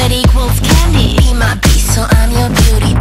that equals candy. Be my beast, so I'm your beauty.